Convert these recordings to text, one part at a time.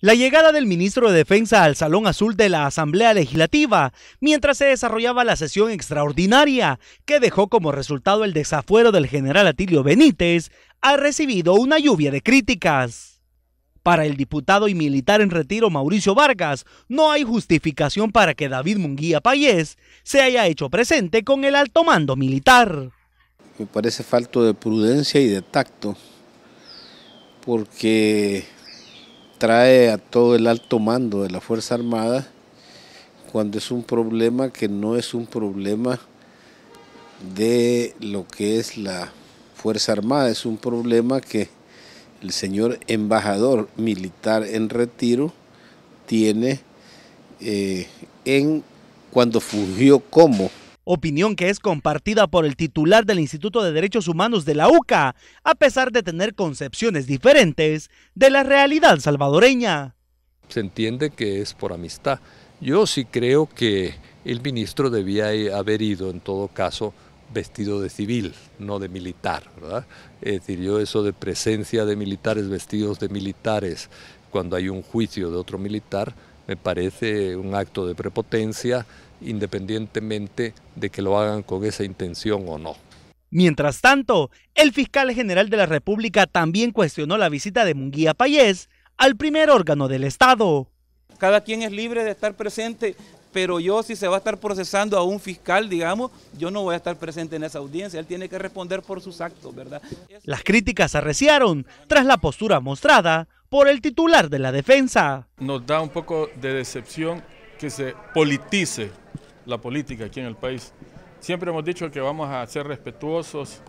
La llegada del ministro de Defensa al Salón Azul de la Asamblea Legislativa, mientras se desarrollaba la sesión extraordinaria, que dejó como resultado el desafuero del general Atilio Benítez, ha recibido una lluvia de críticas. Para el diputado y militar en retiro Mauricio Vargas, no hay justificación para que David Munguía Payés se haya hecho presente con el alto mando militar. Me parece falto de prudencia y de tacto, porque trae a todo el alto mando de la Fuerza Armada cuando es un problema que no es un problema de lo que es la Fuerza Armada, es un problema que el señor embajador militar en retiro tiene eh, en cuando fungió como opinión que es compartida por el titular del Instituto de Derechos Humanos de la UCA, a pesar de tener concepciones diferentes de la realidad salvadoreña. Se entiende que es por amistad. Yo sí creo que el ministro debía haber ido, en todo caso, vestido de civil, no de militar, ¿verdad? Es decir, yo eso de presencia de militares vestidos de militares cuando hay un juicio de otro militar, me parece un acto de prepotencia independientemente de que lo hagan con esa intención o no. Mientras tanto, el fiscal general de la República también cuestionó la visita de Munguía Payés al primer órgano del Estado. Cada quien es libre de estar presente, pero yo si se va a estar procesando a un fiscal, digamos, yo no voy a estar presente en esa audiencia, él tiene que responder por sus actos, ¿verdad? Las críticas arreciaron tras la postura mostrada por el titular de la defensa. Nos da un poco de decepción que se politice la política aquí en el país. Siempre hemos dicho que vamos a ser respetuosos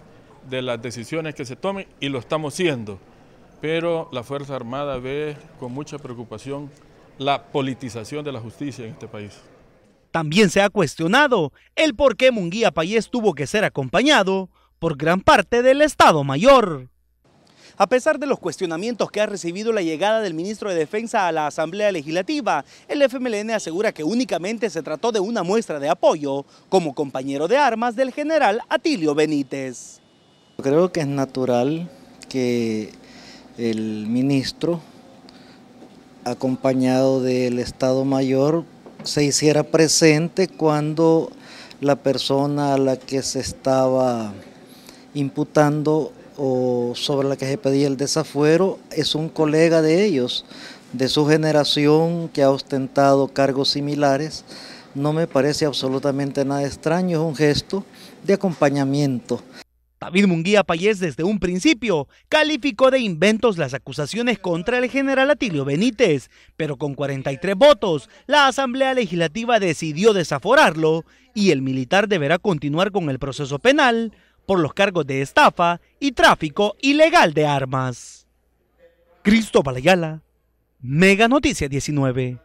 de las decisiones que se tomen y lo estamos siendo, pero la Fuerza Armada ve con mucha preocupación la politización de la justicia en este país. También se ha cuestionado el por qué Munguía Payés tuvo que ser acompañado por gran parte del Estado Mayor. A pesar de los cuestionamientos que ha recibido la llegada del ministro de Defensa a la Asamblea Legislativa, el FMLN asegura que únicamente se trató de una muestra de apoyo como compañero de armas del general Atilio Benítez. Creo que es natural que el ministro, acompañado del Estado Mayor, se hiciera presente cuando la persona a la que se estaba imputando o sobre la que se pedía el desafuero es un colega de ellos, de su generación que ha ostentado cargos similares. No me parece absolutamente nada extraño, es un gesto de acompañamiento. David Munguía Payés desde un principio calificó de inventos las acusaciones contra el general Atilio Benítez, pero con 43 votos la Asamblea Legislativa decidió desaforarlo y el militar deberá continuar con el proceso penal por los cargos de estafa y tráfico ilegal de armas. Cristo Ayala, Mega Noticia 19.